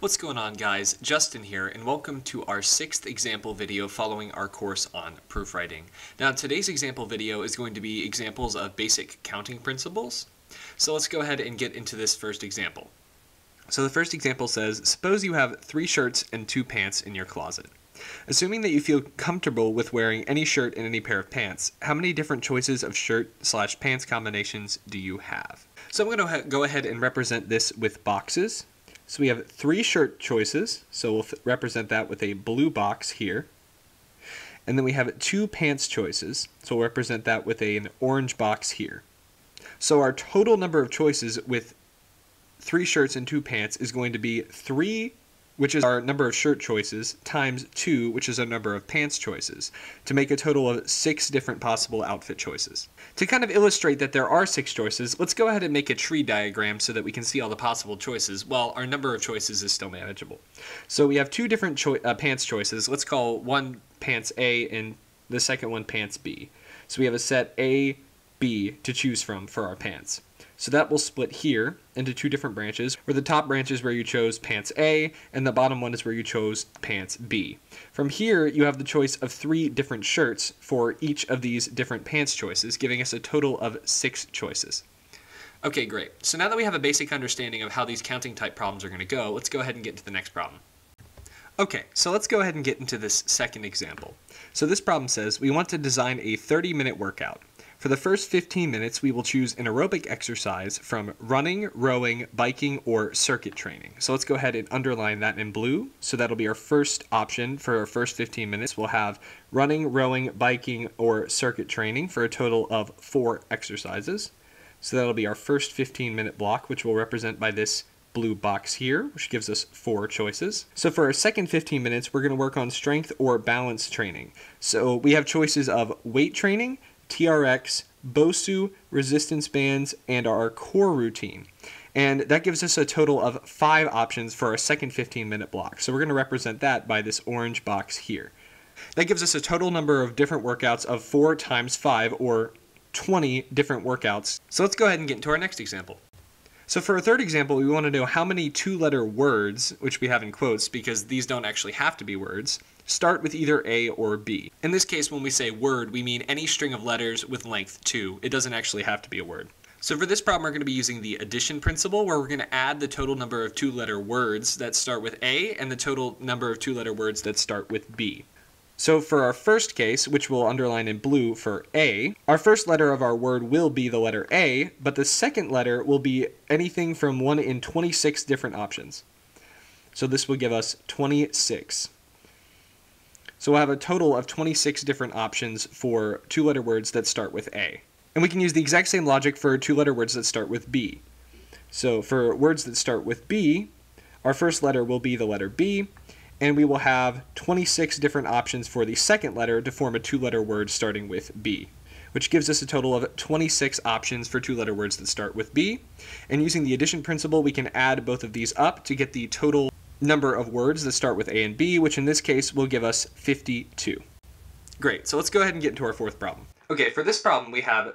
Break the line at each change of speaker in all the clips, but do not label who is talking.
What's going on guys, Justin here and welcome to our sixth example video following our course on proofwriting. Now today's example video is going to be examples of basic counting principles. So let's go ahead and get into this first example. So the first example says, suppose you have three shirts and two pants in your closet. Assuming that you feel comfortable with wearing any shirt and any pair of pants, how many different choices of shirt slash pants combinations do you have? So I'm going to go ahead and represent this with boxes. So we have three shirt choices, so we'll represent that with a blue box here. And then we have two pants choices, so we'll represent that with a, an orange box here. So our total number of choices with three shirts and two pants is going to be three which is our number of shirt choices, times 2, which is our number of pants choices, to make a total of 6 different possible outfit choices. To kind of illustrate that there are 6 choices, let's go ahead and make a tree diagram so that we can see all the possible choices, while our number of choices is still manageable. So we have two different cho uh, pants choices. Let's call one pants A and the second one pants B. So we have a set A, B to choose from for our pants. So that will split here into two different branches, where the top branch is where you chose pants A, and the bottom one is where you chose pants B. From here, you have the choice of three different shirts for each of these different pants choices, giving us a total of six choices. Okay, great. So now that we have a basic understanding of how these counting type problems are going to go, let's go ahead and get into the next problem. Okay, so let's go ahead and get into this second example. So this problem says we want to design a 30 minute workout. For the first 15 minutes, we will choose an aerobic exercise from running, rowing, biking, or circuit training. So let's go ahead and underline that in blue. So that'll be our first option for our first 15 minutes. We'll have running, rowing, biking, or circuit training for a total of four exercises. So that'll be our first 15 minute block, which we'll represent by this blue box here, which gives us four choices. So for our second 15 minutes, we're going to work on strength or balance training. So we have choices of weight training, TRX, BOSU, resistance bands, and our core routine. And that gives us a total of five options for our second 15 minute block. So we're going to represent that by this orange box here. That gives us a total number of different workouts of 4 times 5 or 20 different workouts. So let's go ahead and get into our next example. So for a third example, we want to know how many two-letter words, which we have in quotes because these don't actually have to be words, start with either A or B. In this case, when we say word, we mean any string of letters with length 2. It doesn't actually have to be a word. So for this problem, we're going to be using the addition principle, where we're going to add the total number of two-letter words that start with A and the total number of two-letter words that start with B. So for our first case, which we'll underline in blue for A, our first letter of our word will be the letter A, but the second letter will be anything from 1 in 26 different options. So this will give us 26. So we'll have a total of 26 different options for two-letter words that start with A. And we can use the exact same logic for two-letter words that start with B. So for words that start with B, our first letter will be the letter B, and we will have 26 different options for the second letter to form a two-letter word starting with B, which gives us a total of 26 options for two-letter words that start with B. And using the addition principle, we can add both of these up to get the total number of words that start with A and B, which in this case will give us 52. Great, so let's go ahead and get into our fourth problem. Okay, for this problem we have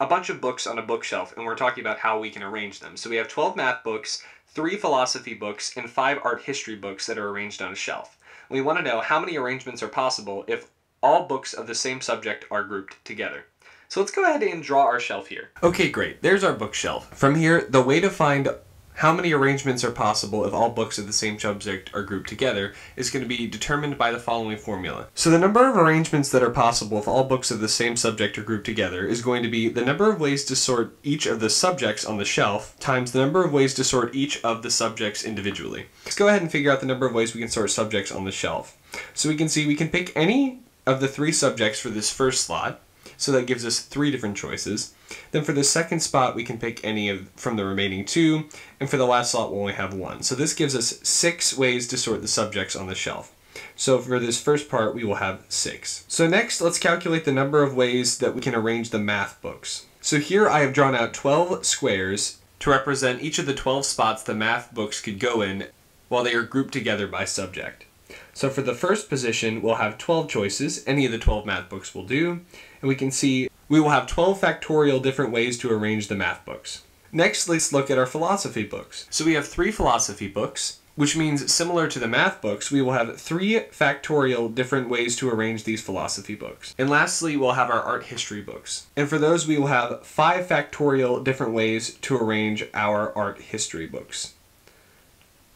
a bunch of books on a bookshelf, and we're talking about how we can arrange them. So we have 12 math books, three philosophy books, and five art history books that are arranged on a shelf. We want to know how many arrangements are possible if all books of the same subject are grouped together. So let's go ahead and draw our shelf here. Okay, great. There's our bookshelf. From here, the way to find how many arrangements are possible if all books of the same subject are grouped together is going to be determined by the following formula. So the number of arrangements that are possible if all books of the same subject are grouped together is going to be the number of ways to sort each of the subjects on the shelf times the number of ways to sort each of the subjects individually. Let's go ahead and figure out the number of ways we can sort subjects on the shelf. So we can see we can pick any of the three subjects for this first slot, so that gives us three different choices. Then for the second spot, we can pick any of from the remaining two, and for the last slot, we'll only have one. So this gives us six ways to sort the subjects on the shelf. So for this first part, we will have six. So next, let's calculate the number of ways that we can arrange the math books. So here I have drawn out 12 squares to represent each of the 12 spots the math books could go in while they are grouped together by subject. So for the first position, we'll have 12 choices. Any of the 12 math books will do. And we can see we will have 12 factorial different ways to arrange the math books. Next, let's look at our philosophy books. So we have three philosophy books. which means similar to the math books, we will have three factorial different ways to arrange these philosophy books. And lastly, we'll have our art history books. And for those, we will have five factorial different ways to arrange our art history books.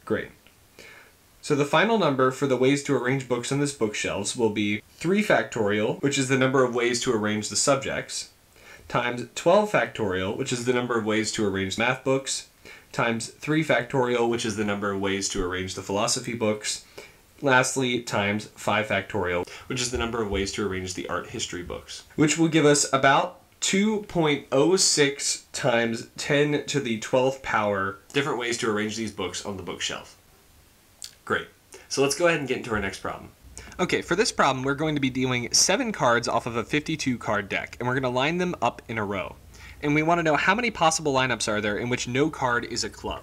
Great. So the final number for the ways to arrange books on this bookshelves will be 3 factorial, which is the number of ways to arrange the subjects, times 12 factorial, which is the number of ways to arrange math books, times 3 factorial, which is the number of ways to arrange the philosophy books, lastly times 5 factorial, which is the number of ways to arrange the art history books, which will give us about 2.06 times 10 to the 12th power different ways to arrange these books on the bookshelf. Great. So let's go ahead and get into our next problem. Okay, for this problem, we're going to be dealing seven cards off of a 52 card deck, and we're going to line them up in a row. And we want to know how many possible lineups are there in which no card is a club.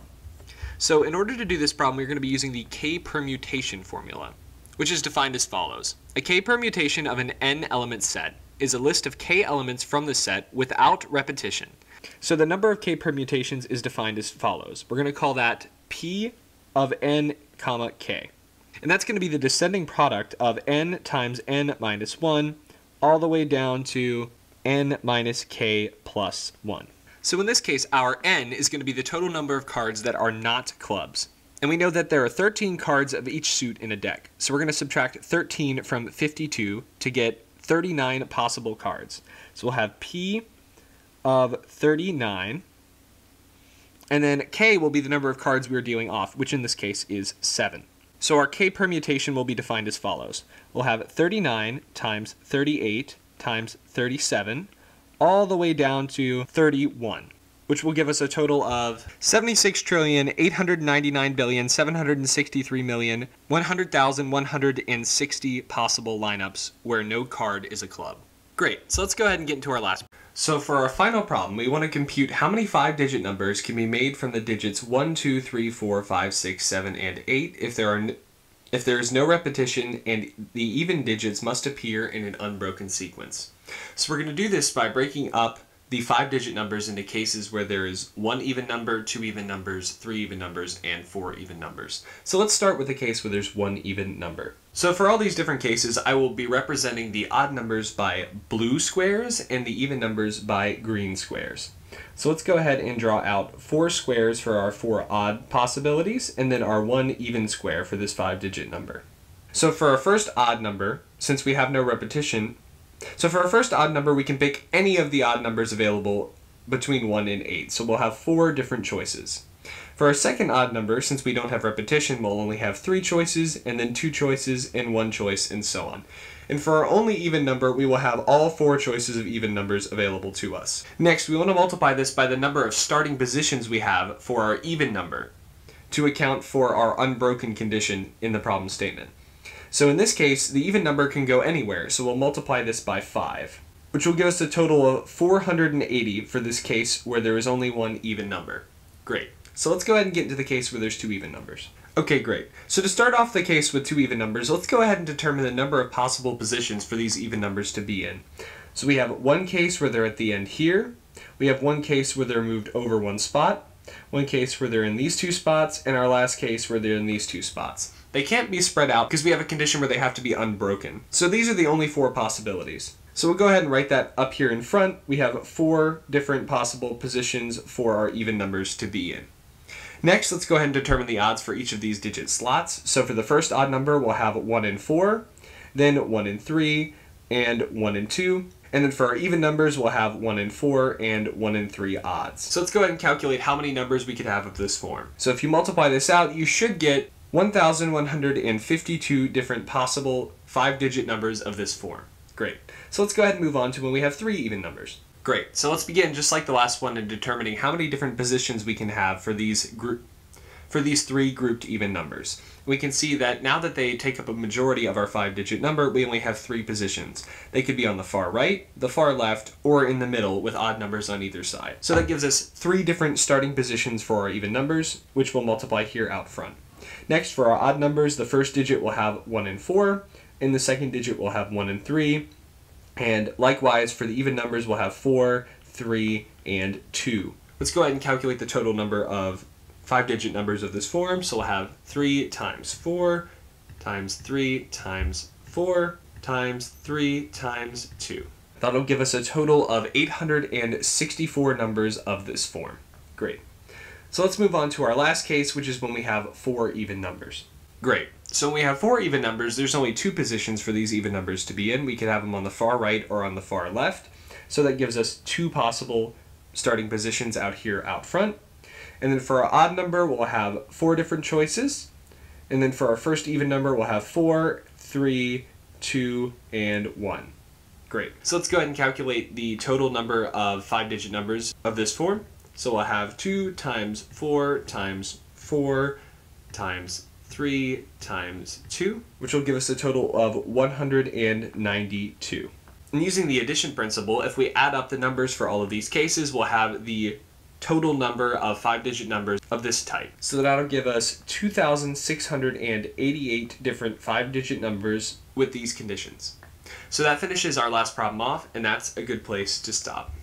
So in order to do this problem, we're going to be using the K permutation formula, which is defined as follows. A K permutation of an n element set is a list of K elements from the set without repetition. So the number of K permutations is defined as follows. We're going to call that P of n comma k. And that's going to be the descending product of n times n minus 1 all the way down to n minus k plus 1. So in this case, our n is going to be the total number of cards that are not clubs. And we know that there are 13 cards of each suit in a deck. So we're going to subtract 13 from 52 to get 39 possible cards. So we'll have P of 39 and then k will be the number of cards we are dealing off, which in this case is 7. So our k permutation will be defined as follows. We'll have 39 times 38 times 37, all the way down to 31, which will give us a total of 76,899,763,100,160 possible lineups where no card is a club. Great, so let's go ahead and get into our last so for our final problem, we want to compute how many five-digit numbers can be made from the digits 1, 2, 3, 4, 5, 6, 7, and 8 if there are if there is no repetition and the even digits must appear in an unbroken sequence. So we're going to do this by breaking up the five-digit numbers into cases where there is one even number, two even numbers, three even numbers, and four even numbers. So let's start with a case where there's one even number. So for all these different cases, I will be representing the odd numbers by blue squares and the even numbers by green squares. So let's go ahead and draw out four squares for our four odd possibilities, and then our one even square for this five-digit number. So for our first odd number, since we have no repetition, so for our first odd number, we can pick any of the odd numbers available between 1 and 8. So we'll have four different choices. For our second odd number, since we don't have repetition, we'll only have three choices, and then two choices, and one choice, and so on. And for our only even number, we will have all four choices of even numbers available to us. Next, we want to multiply this by the number of starting positions we have for our even number to account for our unbroken condition in the problem statement. So in this case, the even number can go anywhere, so we'll multiply this by 5, which will give us a total of 480 for this case where there is only one even number. Great. So let's go ahead and get into the case where there's two even numbers. Okay, great. So to start off the case with two even numbers, let's go ahead and determine the number of possible positions for these even numbers to be in. So we have one case where they're at the end here, we have one case where they're moved over one spot, one case where they're in these two spots, and our last case where they're in these two spots. They can't be spread out because we have a condition where they have to be unbroken. So these are the only four possibilities. So we'll go ahead and write that up here in front. We have four different possible positions for our even numbers to be in. Next, let's go ahead and determine the odds for each of these digit slots. So for the first odd number, we'll have 1 in 4, then 1 in 3, and 1 in 2. And then for our even numbers, we'll have 1 in 4 and 1 in 3 odds. So let's go ahead and calculate how many numbers we could have of this form. So if you multiply this out, you should get 1,152 different possible five-digit numbers of this form. Great. So let's go ahead and move on to when we have three even numbers. Great. So let's begin just like the last one in determining how many different positions we can have for these group for these three grouped even numbers. We can see that now that they take up a majority of our five-digit number, we only have three positions. They could be on the far right, the far left, or in the middle with odd numbers on either side. So that gives us three different starting positions for our even numbers, which we'll multiply here out front. Next, for our odd numbers, the first digit will have 1 and 4, and the second digit will have 1 and 3. And likewise, for the even numbers, we'll have 4, 3, and 2. Let's go ahead and calculate the total number of five-digit numbers of this form. So we'll have 3 times 4 times 3 times 4 times 3 times 2. That'll give us a total of 864 numbers of this form. Great. So let's move on to our last case, which is when we have four even numbers. Great. So when we have four even numbers, there's only two positions for these even numbers to be in. We could have them on the far right or on the far left. So that gives us two possible starting positions out here out front. And then for our odd number, we'll have four different choices. And then for our first even number, we'll have four, three, two, and one. Great. So let's go ahead and calculate the total number of five-digit numbers of this form. So we'll have 2 times 4 times 4 times 3 times 2, which will give us a total of 192. And using the addition principle, if we add up the numbers for all of these cases, we'll have the total number of five-digit numbers of this type. So that'll give us 2,688 different five-digit numbers with these conditions. So that finishes our last problem off, and that's a good place to stop.